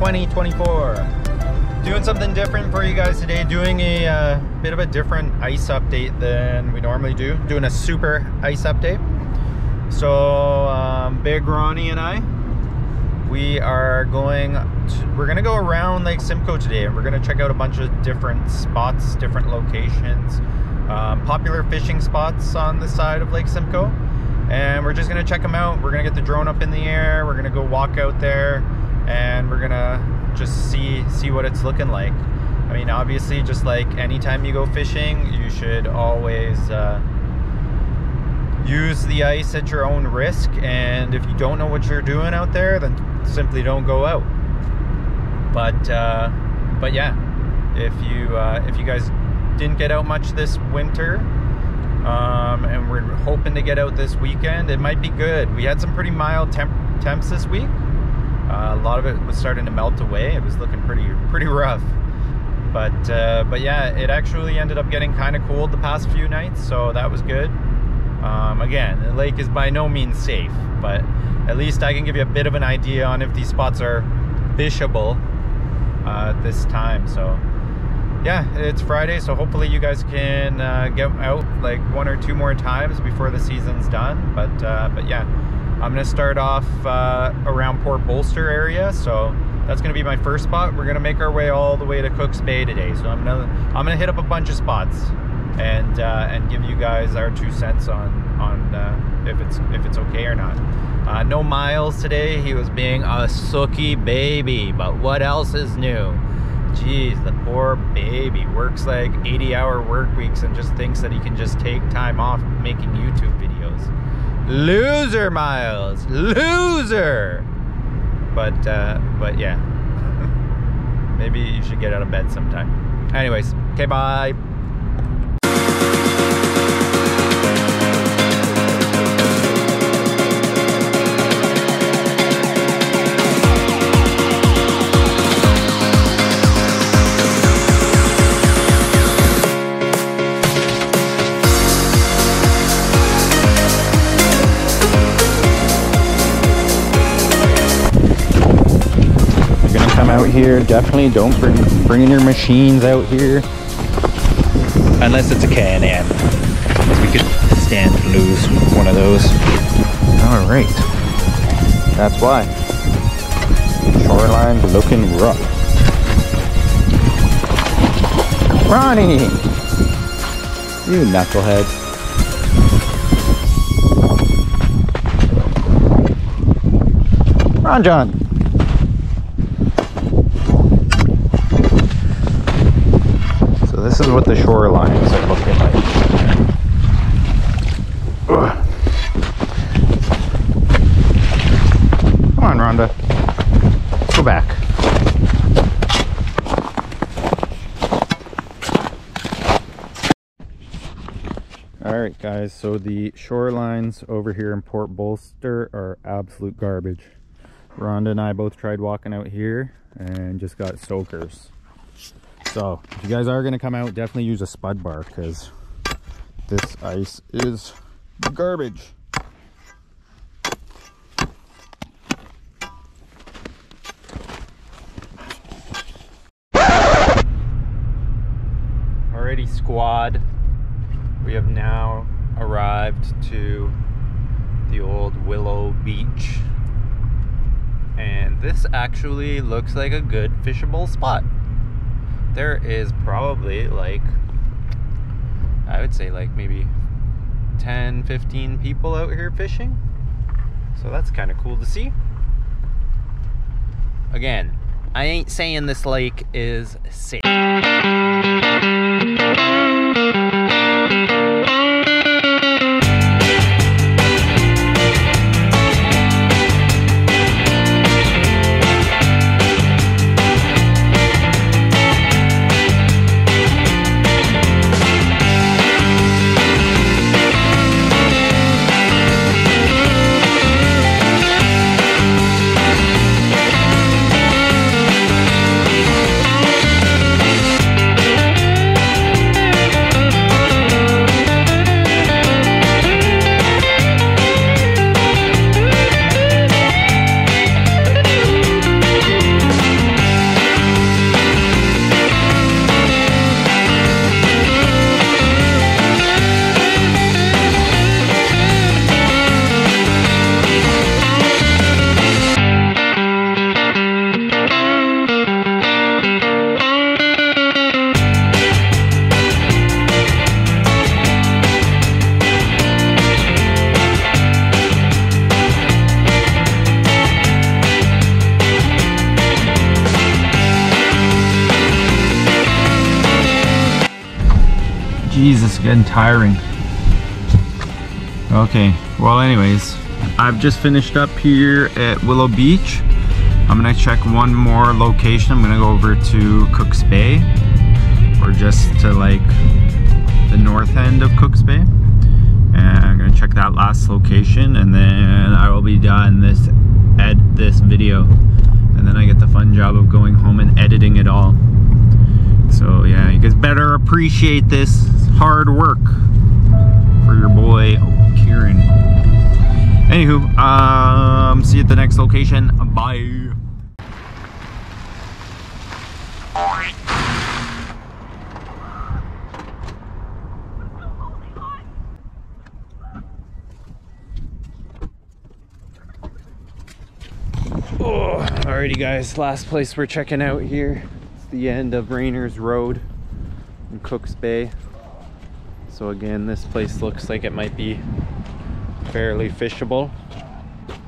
March 1st, 2024. Doing something different for you guys today. Doing a uh, bit of a different ice update than we normally do. Doing a super ice update. So, um, Big Ronnie and I, we are going to, we're gonna go around Lake Simcoe today and we're gonna check out a bunch of different spots, different locations, um, popular fishing spots on the side of Lake Simcoe and we're just gonna check them out. We're gonna get the drone up in the air. We're gonna go walk out there, and we're gonna just see see what it's looking like. I mean, obviously, just like anytime you go fishing, you should always uh, use the ice at your own risk. And if you don't know what you're doing out there, then simply don't go out. But uh, but yeah, if you uh, if you guys didn't get out much this winter, um, and we're hoping to get out this weekend. It might be good. We had some pretty mild temp- temps this week. Uh, a lot of it was starting to melt away. It was looking pretty pretty rough. But uh, but yeah, it actually ended up getting kind of cold the past few nights, so that was good. Um, again, the lake is by no means safe, but at least I can give you a bit of an idea on if these spots are fishable uh, this time. So yeah, it's Friday, so hopefully you guys can uh, get out like one or two more times before the season's done. But uh, but yeah, I'm gonna start off uh, around Port Bolster area, so that's gonna be my first spot. We're gonna make our way all the way to Cook's Bay today, so I'm gonna I'm gonna hit up a bunch of spots and uh, and give you guys our two cents on on uh, if it's if it's okay or not. Uh, no miles today. He was being a sooky baby, but what else is new? Jeez, the poor baby works like 80 hour work weeks and just thinks that he can just take time off making YouTube videos. Loser, Miles! Loser! But, uh, but yeah. Maybe you should get out of bed sometime. Anyways, okay, bye. Here, definitely don't bring bring your machines out here. Unless it's a Can-Am. We could stand to lose one of those. Alright. That's why. Shoreline's looking rough. Ronnie! You knucklehead. Ron John. So this is what the shorelines are looking like. Come on, Rhonda. Let's go back. Alright guys, so the shorelines over here in Port Bolster are absolute garbage. Rhonda and I both tried walking out here and just got soakers. So if you guys are gonna come out, definitely use a spud bar because this ice is garbage. Alrighty squad, we have now arrived to the old Willow Beach and this actually looks like a good fishable spot. There is probably like, I would say like maybe 10, 15 people out here fishing. So that's kind of cool to see. Again, I ain't saying this lake is safe. Jesus, getting tiring. Okay, well anyways, I've just finished up here at Willow Beach. I'm gonna check one more location. I'm gonna go over to Cook's Bay or just to like the north end of Cook's Bay. And I'm gonna check that last location and then I will be done this ed this video. And then I get the fun job of going home and editing it all. So yeah, you guys better appreciate this hard work for your boy Kieran. Anywho, um, see you at the next location. Bye. Oh, alrighty guys, last place we're checking out here. The end of Rainers Road in Cooks Bay. So again, this place looks like it might be fairly fishable.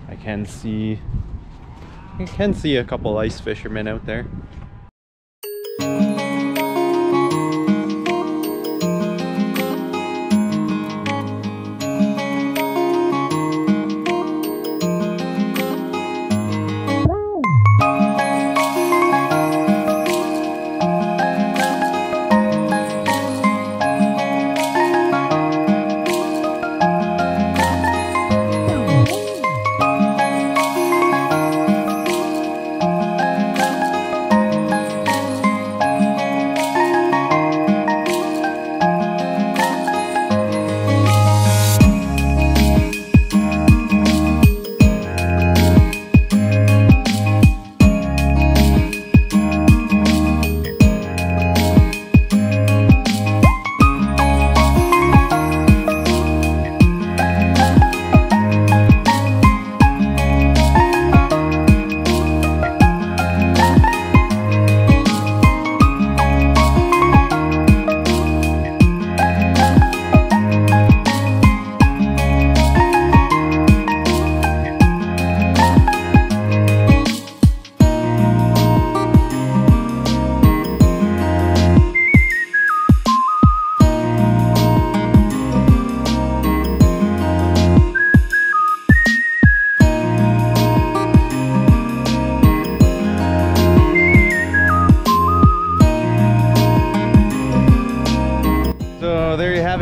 I can see I can see a couple ice fishermen out there.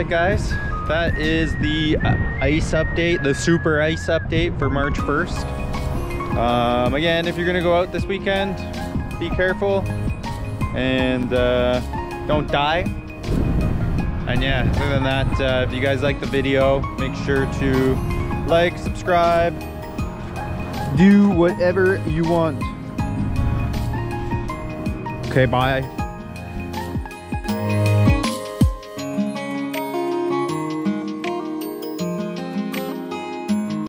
Have it guys. That is the uh, ice update, the super ice update for March 1st. Um, again, if you're gonna go out this weekend, be careful and uh, don't die. And yeah, other than that, uh, if you guys like the video, make sure to like, subscribe, do whatever you want. Okay, bye.